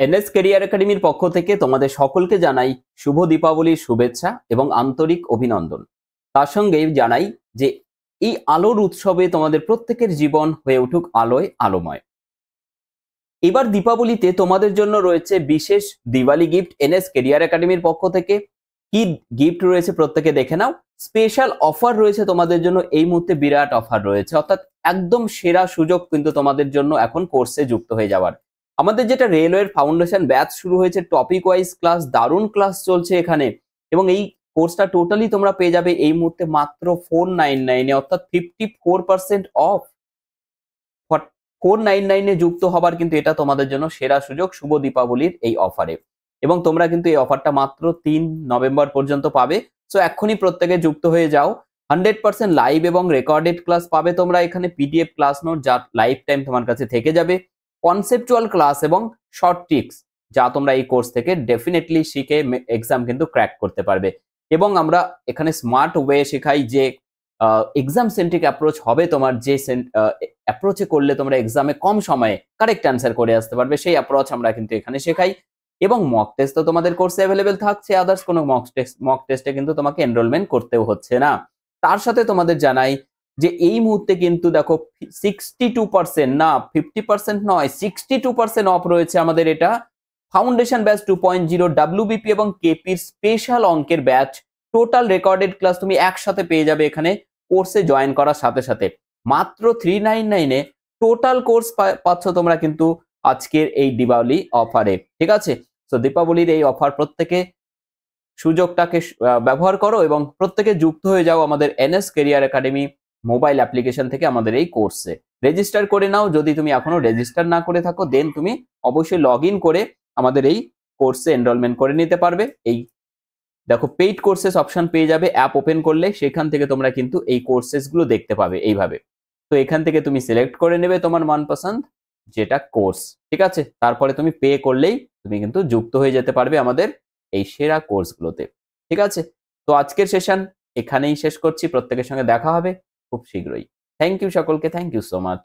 NS career একাডেমির পক্ষ থেকে তোমাদের সকলকে জানাই শুভ দীপাবলির শুভেচ্ছা এবং আন্তরিক অভিনন্দন। তার সঙ্গে জানাই যে এই আলোর উৎসবে তোমাদের প্রত্যেকের জীবন হয়ে উঠুক আলোয় আলোময়। এবার দীপাবলিতে তোমাদের জন্য রয়েছে বিশেষ দিওয়ালি গিফট এনএস ক্যারিয়ার একাডেমির পক্ষ থেকে। কি গিফট রয়েছে প্রত্যেকে দেখে নাও। স্পেশাল অফার রয়েছে তোমাদের জন্য। এই মুহূর্তে বিরাট অফার রয়েছে। অর্থাৎ একদম সেরা সুযোগ কিন্তু তোমাদের জন্য এখন কোর্সে যুক্ত হয়ে যাওয়ার। আমাদের যেটা রেলওয়ের ফাউন্ডেশন ব্যাচ শুরু হয়েছে টপিক ওয়াইজ ক্লাস দারুণ ক্লাস চলছে এখানে। এবং এই কোর্সটা টোটালি তোমরা পেয়ে যাবে এই মুহূর্তে মাত্র ফোর নাইন নাইনে অর্থাৎ fifty four percent of four nine নাইনে যুক্ত হবার কিন্তু এটা তোমাদের জন্য সেরা সুযোগ, শুভ দীপাবলির এই অফারে এবং তোমরা কিন্তু এই অফারটা মাত্র তিন নভেম্বর পর্যন্ত পাবে। সো এক্ষুনি প্রত্যেকে যুক্ত হয়ে যাও। হান্ড্রেড পার্সেন্ট লাইভ এবং রেকর্ডেড ক্লাস পাবে তোমরা এখানে পিডিএফ ক্লাস নোট যা লাইফ টাইম তোমার কাছে থেকে যাবে। কনসেপচুয়াল ক্লাস এবং শর্ট ট্রিক্স যা তোমরা এই কোর্স থেকে ডেফিনেটলি শিখে এক্সাম কিন্তু ক্র্যাক করতে পারবে। এবং আমরা এখানে স্মার্ট ওয়ে শেখাই যে এক্সাম সেন্ট্রিক অ্যাপ্রোচ হবে তোমার যে অ্যাপ্রোচে করলে তোমরা এক্সামে কম সময়ে কারেক্ট অ্যান্সার করে আসতে পারবে, সেই অ্যাপ্রোচ আমরা কিন্তু এখানে শেখাই। এবং মক টেস্ট তো তোমাদের কোর্সে অ্যাভেলেবেল থাকছে আদার্স কোনো মক টেস্ট মক টেস্টে কিন্তু তোমাকে এনরোলমেন্ট করতেও হচ্ছে না। তার সাথে তোমাদের জানাই যে এই মুহূর্তে কিন্তু দেখো সিক্সটি টু পার্সেন্ট না ফিফটি পার্সেন্ট নয় সিক্সটি টু পার্সেন্ট অফ রয়েছে আমাদের এটা foundation batch two point zero WBP এবং কেপির স্পেশাল অঙ্কের ব্যাচ টোটাল রেকর্ডেড ক্লাস তুমি একসাথে পেয়ে যাবে এখানে কোর্সে জয়েন করার সাথে সাথে। মাত্র থ্রি নাইন নাইনে টোটাল কোর্স পাচ্ছ তোমরা কিন্তু আজকের এই দীপাবলি অফারে ঠিক আছে? তো দীপাবলির এই অফার প্রত্যেকে সুযোগটাকে ব্যবহার করো এবং প্রত্যেকে যুক্ত হয়ে যাও আমাদের NS career academy mobile application থেকে আমাদের এই কোর্সে রেজিস্টার করে নাও, যদি তুমি এখনও রেজিস্টার না করে থাকো দেন তুমি অবশ্যই লগ করে আমাদের এই কোর্সে এনরোলমেন্ট করে নিতে পারবে। এই দেখো পেইড কোর্সেস অপশন পেয়ে যাবে অ্যাপ ওপেন করলে সেখান থেকে তোমরা কিন্তু এই কোর্সেসগুলো দেখতে পাবে এইভাবে। তো এখান থেকে তুমি সিলেক্ট করে নেবে তোমার মনপসন্দ যেটা কোর্স ঠিক আছে? তারপরে তুমি পে করলেই তুমি কিন্তু যুক্ত হয়ে যেতে পারবে আমাদের এই সেরা কোর্সগুলোতে ঠিক আছে? তো আজকের সেশন এখানেই শেষ করছি, প্রত্যেকের সঙ্গে দেখা হবে। খুব শীঘ্রই। থ্যাংক ইউ সকলকে থ্যাংক ইউ সো মাচ